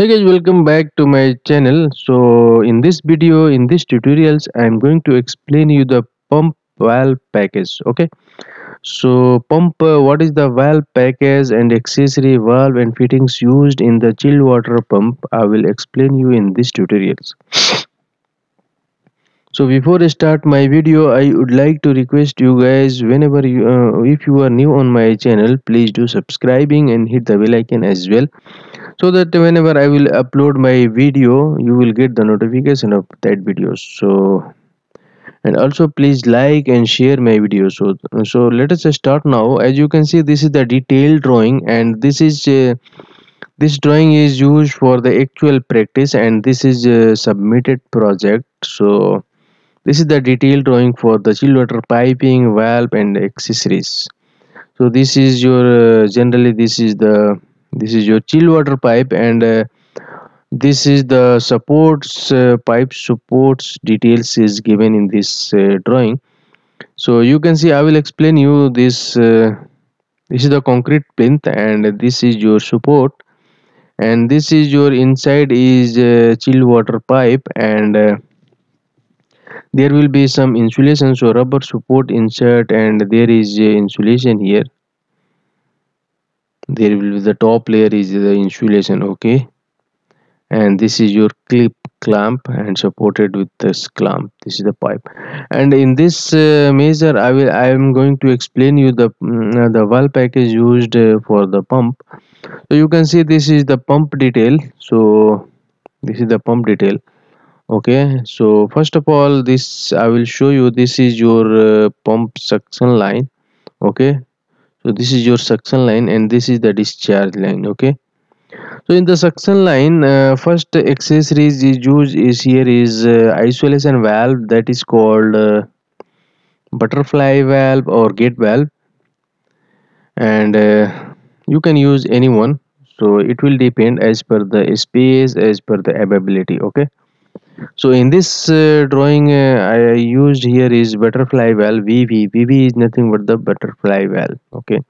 hey guys welcome back to my channel. So in this video in this tutorials i'm going to explain you the pump valve package okay? So pump uh, what is the valve package and accessory valve and fittings used in the chilled water pump? I will explain you in this tutorials. So before i start my video i would like to request you guys whenever you uh, if you are new on my channel please do subscribing and hit the bell icon as well so that whenever i will upload my video you will get the notification of that video. So and also please like and share my video. So so let us start now. As you can see this is the detailed drawing and this is uh, this drawing is used for the actual practice and this is a submitted project. So this is the detailed drawing for the chill water piping valve and accessories. So this is your uh, generally this is the this is your chill water pipe and uh, this is the supports uh, pipe supports details is given in this uh, drawing. So you can see i will explain you this uh, this is the concrete plinth and this is your support. And this is your inside is uh, chill water pipe and uh, there will be some insulation. So rubber support insert and there is insulation here there will be the top layer is the insulation okay? And this is your clip clamp and supported with this clamp. This is the pipe. And in this uh, measure i will i am going to explain you the mm, the valve package used uh, for the pump. So you can see this is the pump detail. So this is the pump detail okay? So first of all this i will show you this is your uh, pump suction line okay so this is your suction line and this is the discharge line okay? So in the suction line uh, first accessories is used is here is uh, isolation valve that is called uh, butterfly valve or gate valve. And uh, you can use any one. So it will depend as per the space as per the availability okay so in this uh, drawing uh, i used here is butterfly valve vv vv is nothing but the butterfly valve okay?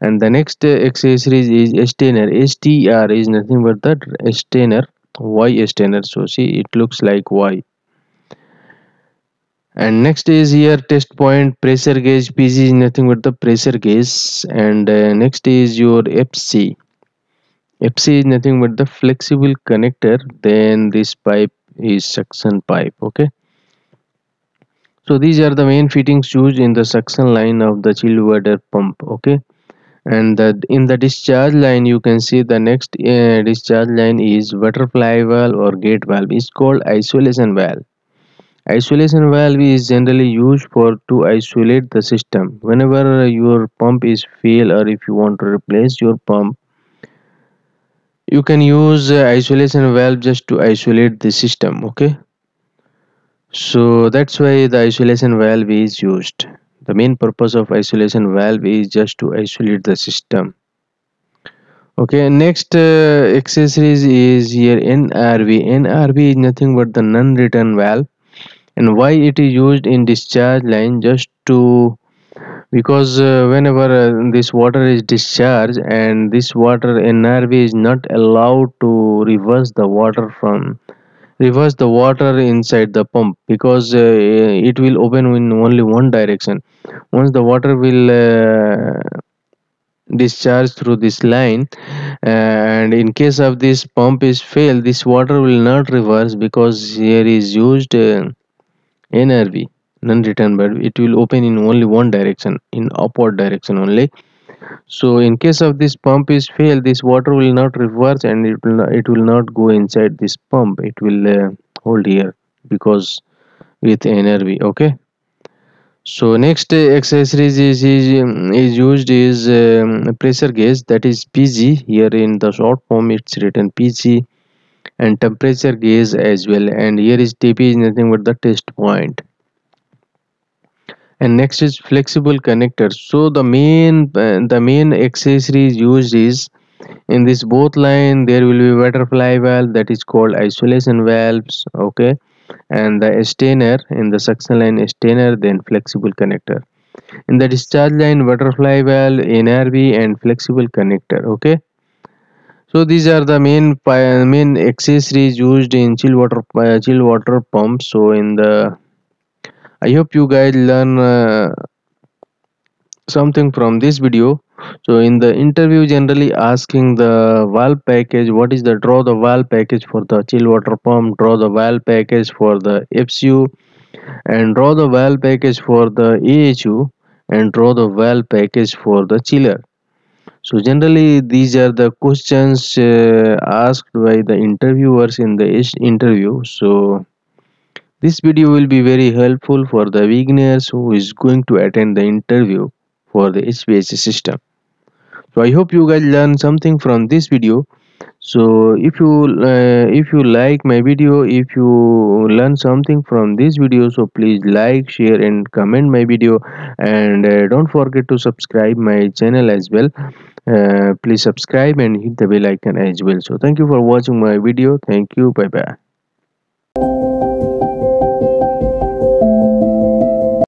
And the next uh, accessories is stainer str is nothing but the stainer y stainer. So see it looks like y. And next is here test point pressure gauge pg is nothing but the pressure gauge. And uh, next is your fc fc is nothing but the flexible connector then this pipe is suction pipe okay? So these are the main fittings used in the suction line of the chilled water pump okay? And in the discharge line you can see the next uh, discharge line is butterfly valve or gate valve. Is called isolation valve. Isolation valve is generally used for to isolate the system. Whenever your pump is fail or if you want to replace your pump you can use uh, isolation valve just to isolate the system okay? So that's why the isolation valve is used. The main purpose of isolation valve is just to isolate the system. Okay next uh, accessories is here nrv nrv is nothing but the non-return valve. And why it is used in discharge line just to because uh, whenever uh, this water is discharged and this water NRV is not allowed to reverse the water from reverse the water inside the pump because uh, it will open in only one direction. Once the water will uh, discharge through this line and in case of this pump is failed this water will not reverse because here is used uh, NRV non-return but it will open in only one direction in upward direction only. So in case of this pump is failed this water will not reverse and it will not, it will not go inside this pump. It will uh, hold here because with NRV okay? So next uh, accessories is, is, um, is used is um, pressure gauge that is PG here in the short form it's written PG and temperature gauge as well. And here is TP is nothing but the test point and next is flexible connector so the main uh, the main accessories used is in this both line there will be butterfly valve that is called isolation valves okay? And the stainer in the suction line stainer then flexible connector. In the discharge line butterfly valve nrv and flexible connector okay? So these are the main main accessories used in chill water uh, chill water pump. So in the i hope you guys learn uh, something from this video. So in the interview generally asking the valve package what is the draw the valve package for the chill water pump draw the valve package for the fcu and draw the valve package for the ahu and draw the valve package for the chiller. So generally these are the questions uh, asked by the interviewers in the interview. So this video will be very helpful for the beginners who is going to attend the interview for the HVAC system. So i hope you guys learn something from this video. So if you uh, if you like my video if you learn something from this video so please like share and comment my video. And uh, don't forget to subscribe my channel as well. Uh, please subscribe and hit the bell icon as well. So thank you for watching my video. Thank you. Bye bye